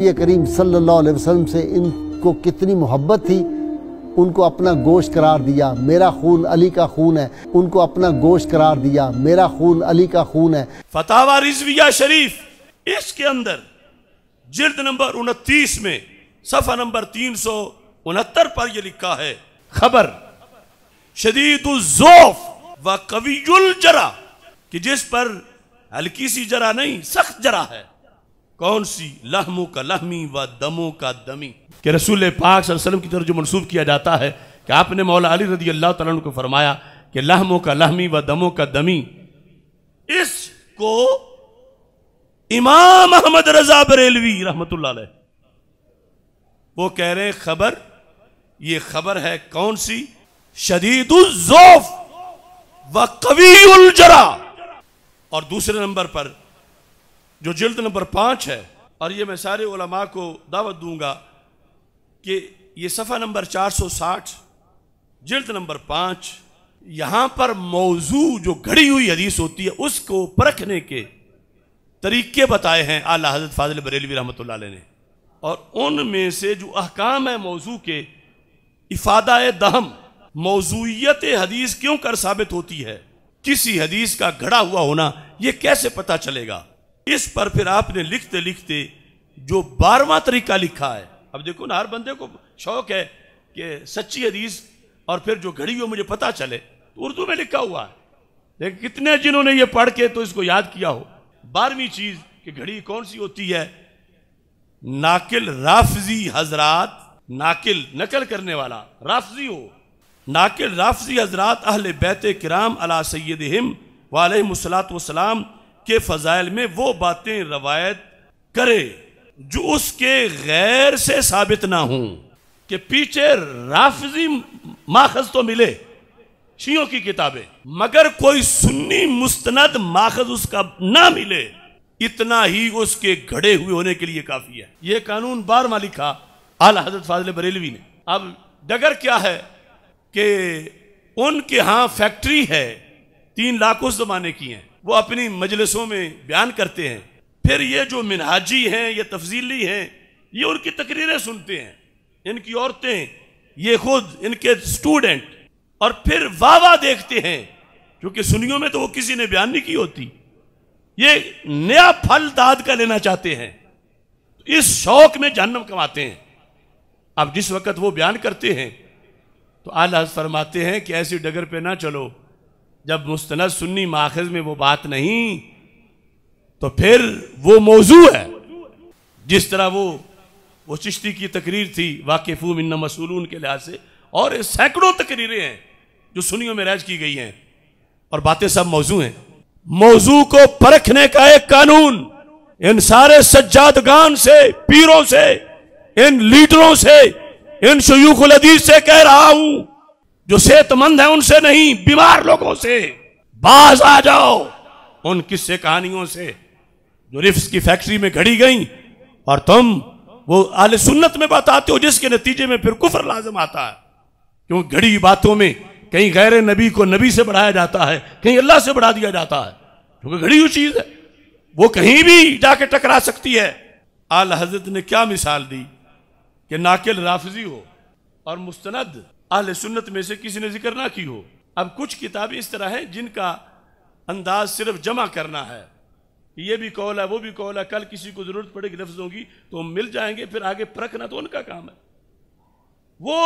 ये करीम सल्लल्लाहु अलैहि वसल्लम से इनको कितनी मोहब्बत थी। उनको अपना गोश्त करार दिया, मेरा खून अली का खून है। उनको अपना गोश्त करार दिया, मेरा खून अली का खून है। फतावा रिजविया शरीफ, इसके अंदर जिल्द नंबर उनतीस में, सफ़ा नंबर तीन सौ उनहत्तर पर यह लिखा है, खबर शदीदुल्जोफ व कवियुल जरा, कि जिस पर हल्की सी जरा नहीं, सख्त जरा है। कौन सी? लहमों का लहमी व दमों का दमी। कि रसूल पाक वसल्लम की तरफ़ जो मनसूब किया जाता है, कि आपने मौला अली रदी अल्लाह तआला को फरमाया कि लहमों का लहमी व दमों का दमी, इसको इमाम अहमद रजा बरेलवी रहमत वो कह रहे खबर, ये खबर है कौन सी? शदीदुल्जोफ व कवीउल जरा। और दूसरे नंबर पर जो जिल्द नंबर पाँच है, और ये मैं सारे उलमा को दावत दूँगा कि ये सफ़ा नंबर 460 जिल्द नंबर पाँच, यहाँ पर मौजू जो घड़ी हुई हदीस होती है, उसको परखने के तरीके बताए हैं आला हज़रत फाजिल बरेलवी रहमत ने। और उनमें से जो अहकाम है मौजू के इफादा दहम मौजूत हदीस क्यों कर साबित होती है, किसी हदीस का घड़ा हुआ होना यह कैसे पता चलेगा? इस पर फिर आपने लिखते लिखते जो बारवा तरीका लिखा है, अब देखो ना, हर बंदे को शौक है कि सच्ची हदीस और फिर जो घड़ी हो मुझे पता चले तो उर्दू में लिखा हुआ है। लेकिन कितने जिन्होंने ये पढ़ के तो इसको याद किया हो। बारहवीं चीज़ कि घड़ी कौन सी होती है? नाकिल राफजी हजरात, नाकिल नकल करने वाला, राफजी हो। नाकिल राफजी हजरात अहल बैत किराम अला सैद हिम वालसलाम के फजाइल में वो बातें रवायत करे जो उसके गैर से साबित ना हूँ, कि पीछे राफजी माखज तो मिले, शियों की किताबें, मगर कोई सुन्नी मुस्तनद माखज उसका ना मिले, इतना ही उसके घड़े हुए होने के लिए काफ़ी है। यह कानून बार मालिका आला हज़रत फाजल बरेलवी ने। अब डगर क्या है कि उनके यहाँ फैक्ट्री है, तीन लाख उस जमाने की हैं। वो अपनी मजलिसों में बयान करते हैं। फिर ये जो मिनहाजी हैं, ये तफजीली हैं, ये उनकी तकरीरें सुनते हैं। इनकी औरतें, ये खुद इनके स्टूडेंट। और फिर वाह वाह देखते हैं, क्योंकि सुनियों में तो वो किसी ने बयान नहीं की होती। ये नया फल दाद का लेना चाहते हैं। इस शौक में जहन्नम कमाते हैं। अब जिस वक्त वो बयान करते हैं तो आला फरमाते हैं कि ऐसी डगर पे ना चलो। जब मुस्तनद सुन्नी माखज में वो बात नहीं तो फिर वो मौजू है। जिस तरह वो वो चिश्ती की तकरीर थी वाकिफू मिन्ना मसूलून के लिहाज से, और सैकड़ों तकरीरें हैं जो सुनियों में रैज की गई हैं, और बातें सब मौजू हैं। मौजू को परखने का एक कानून, इन सारे सज्जादगान से, पीरों से, इन लीडरों से, इन शयूखुल से कह रहा हूँ जो सेहतमंद है उनसे नहीं, बीमार लोगों से। बाज आ जाओ उन किस्से कहानियों से जो रिफ्स की फैक्ट्री में घड़ी गई और तुम वो आल सुन्नत में बताते हो जिसके नतीजे में फिर कुफर लाजम आता है। क्यों घड़ी बातों में कहीं गैर नबी को नबी से बढ़ाया जाता है, कहीं अल्लाह से बढ़ा दिया जाता है। क्योंकि घड़ी हुई चीज़ है। वो कहीं भी जाके टकरा सकती है। आल हज़रत ने क्या मिसाल दी कि नाकिल राफजी हो और मुस्तनद आल सुन्नत में से किसी ने ज़िक्र ना की हो। अब कुछ किताबें इस तरह हैं जिनका अंदाज सिर्फ़ जमा करना है। ये भी कौल है, वो भी कौल है, कल किसी को ज़रूरत पड़ेगी लफ्जों की तो मिल जाएँगे, फिर आगे परखना तो उनका काम है। वो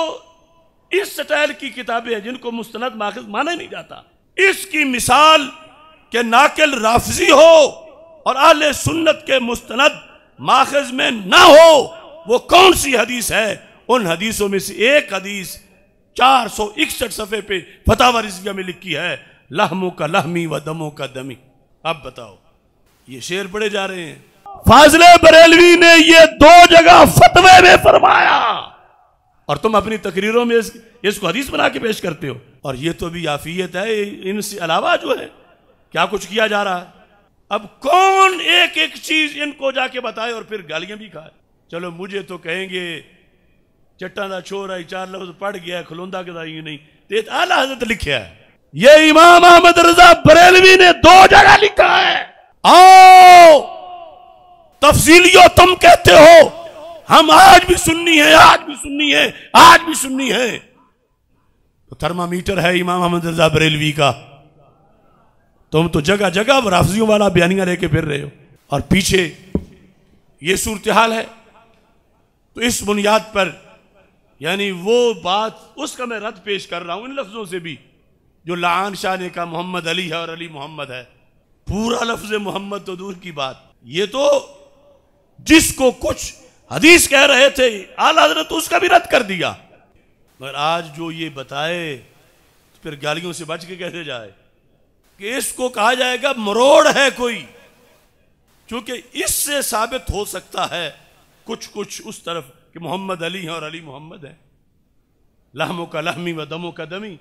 इस स्टाइल की किताबें हैं जिनको मुस्तनद माखज माना नहीं जाता। इसकी मिसाल के नाकिल राफजी हो और आले सुन्नत के मुस्तनद माखज में ना हो, वो कौन सी हदीस है? उन हदीसों में से एक हदीस चार सौ इकसठ सफे पे फतावा रिजविया में लिखी है लहमों का लहमी व दमों का दमी। अब बताओ ये शेर पढ़े जा रहे हैं। फाजले बरेलवी ने ये दो जगह फतवे में फरमाया। और तुम अपनी तकरीरों में इस, इसको हदीस बना के पेश करते हो। और ये तो भी आफियत है इनसे अलावा जो है क्या कुछ किया जा रहा है? अब कौन एक एक चीज़ इनको जाके बताए और फिर गालियाँ भी खाए? चलो मुझे तो कहेंगे चट्टा का छोर आई चार लफ्ज पढ़ गया खलोंदा के नहीं ते आला हज़रत लिखा है ये इमाम अहमद रजा बरेलवी ने दो जगह लिखा है आओ तफसीलियो तुम कहते हो हम आज भी सुन्नी है आज भी सुन्नी है आज भी सुन्नी है तो थर्मामीटर है इमाम अहमद रजा बरेलवी का तुम तो जगह जगह राफजियों वाला बयानियाँ लेके फिर रहे हो और पीछे ये सूरत हाल है तो इस बुनियाद पर यानी वो बात उसका मैं रद्द पेश कर रहा हूँ इन लफ्जों से भी, जो लान शाह ने कहा मोहम्मद अली है और अली मोहम्मद है। पूरा लफ्ज मोहम्मद तो दूर की बात। ये तो जिसको कुछ हदीस कह रहे थे, आला हज़रत उसका भी रद्द कर दिया। मगर आज जो ये बताए तो फिर गालियों से बच के कैसे जाए? कि इसको कहा जाएगा, मरोड़ है कोई। क्योंकि इससे साबित हो सकता है कुछ कुछ उस तरफ़ कि मोहम्मद अली हैं और अली मोहम्मद हैं। लहमों का लहमी व दमो का दमी।